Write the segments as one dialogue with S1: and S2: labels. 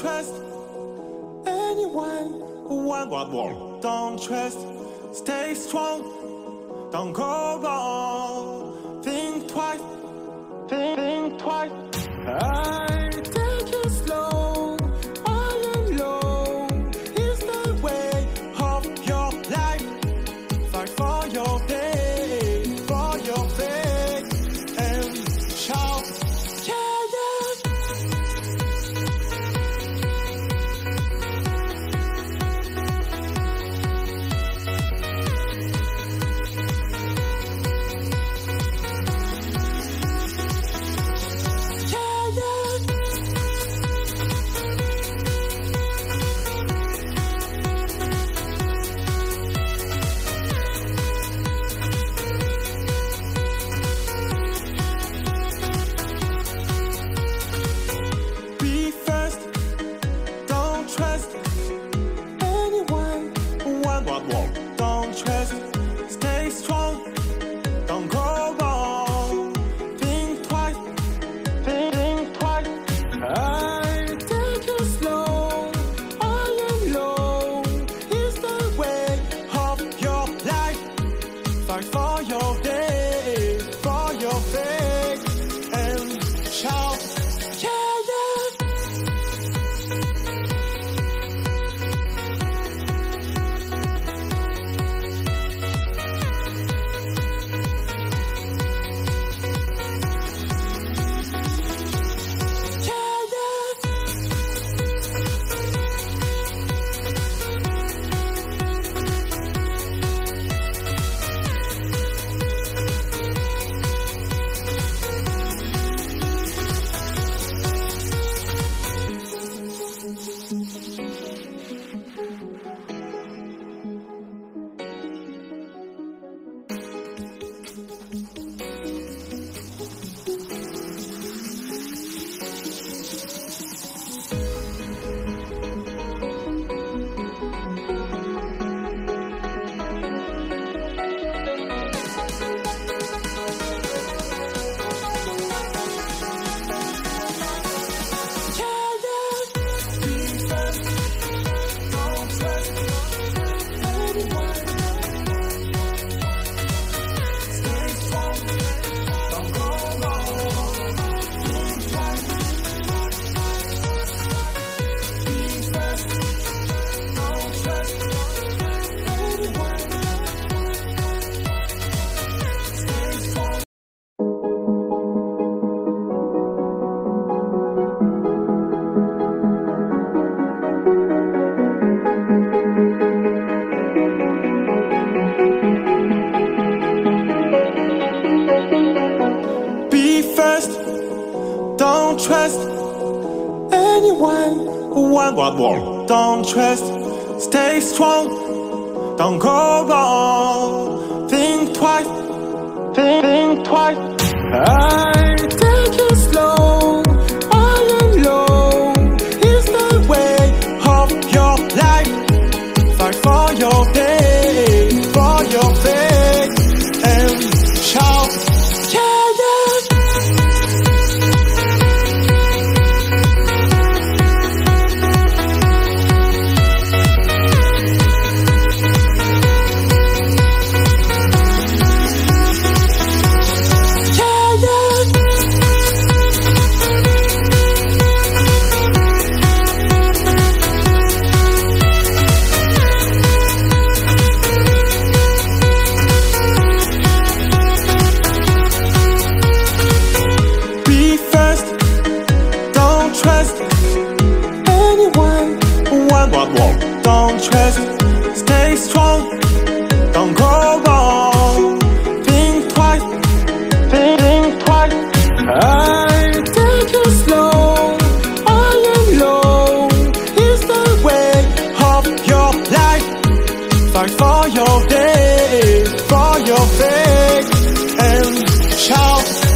S1: trust anyone one one one don't trust stay strong. Don't go wrong. Think twice think, think twice. I trust anyone. One, one, one. Don't trust. Stay strong. Don't go wrong. Think twice. Think, think twice. I trust anyone. One, one, one. Don't trust. Stay strong. Don't go wrong. Think twice. Think, twice. I take it slow. I am low. It's the way of your life. Fight for your day, for your faith, and shout.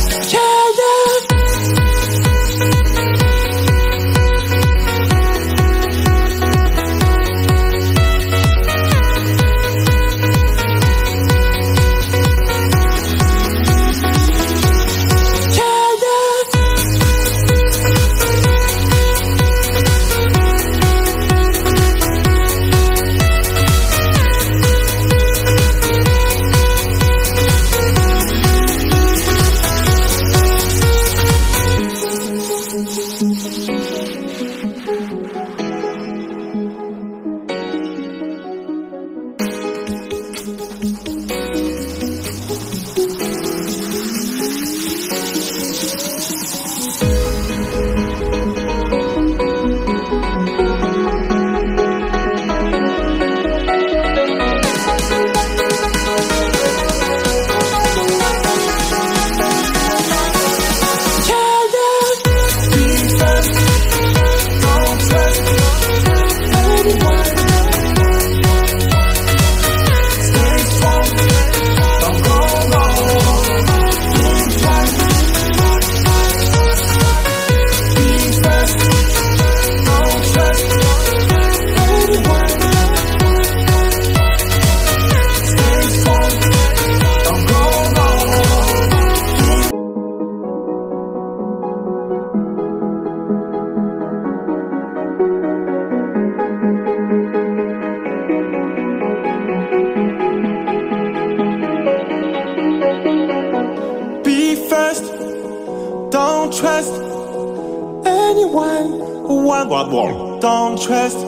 S1: Don't trust.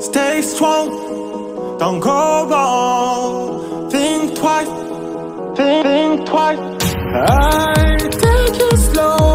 S1: Stay strong. Don't go wrong. Think twice. Think, twice. I think twice. I